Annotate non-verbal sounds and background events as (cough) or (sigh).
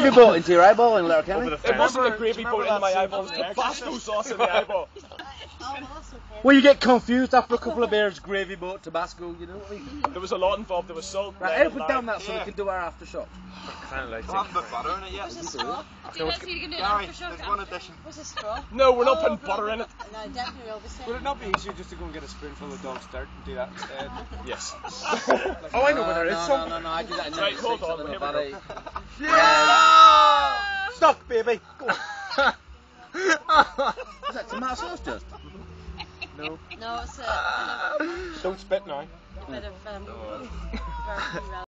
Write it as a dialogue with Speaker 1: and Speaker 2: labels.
Speaker 1: gravy boat into your eyeball in Letterkenny?
Speaker 2: Over the
Speaker 3: It wasn't a gravy boat into my eyeball, it eyeballs, Tabasco sauce in the eyeball. (laughs)
Speaker 1: Well, you get confused after a couple of beers, gravy boat, Tabasco, you know what I mean?
Speaker 3: There was a lot involved. There was salt.
Speaker 1: Right,
Speaker 3: lemon,
Speaker 1: open down
Speaker 3: lime.
Speaker 1: that so we can do our aftershock.
Speaker 2: Kind of like
Speaker 4: I haven't put butter in it yet.
Speaker 5: Where's the straw?
Speaker 2: So it's-
Speaker 5: you can do
Speaker 4: Gary,
Speaker 5: an aftershock
Speaker 4: there's one addition.
Speaker 5: Where's the straw?
Speaker 3: No, we're not
Speaker 5: Oh,
Speaker 3: putting butter in it.
Speaker 5: No, definitely obviously.
Speaker 6: Would it not be easier just to go and get a spoonful of dog's dirt and do that instead? (laughs)
Speaker 3: Yes. (laughs)
Speaker 2: Oh, I know where there is
Speaker 1: no,
Speaker 2: some.
Speaker 1: No, no, no, I do that in
Speaker 3: Right, hold on,
Speaker 1: I don't
Speaker 3: here we go.
Speaker 1: eight.
Speaker 2: Stuck, baby. Go. (laughs)
Speaker 1: Is that tomato sauce just?
Speaker 5: No, it's a
Speaker 2: Don't spit now.
Speaker 5: bit of um, very